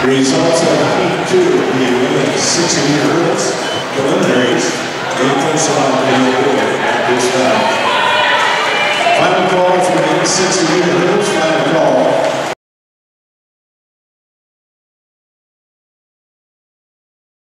Results of Heat 2 of the women's 60 meter hurdles preliminaries. Nathan Salah and at this time. Final call for the 60 meter hurdles